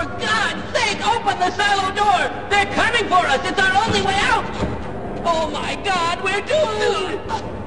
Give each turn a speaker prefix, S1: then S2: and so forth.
S1: For God's sake, open the silo door! They're coming for us! It's our only way out! Oh my God, we're doomed!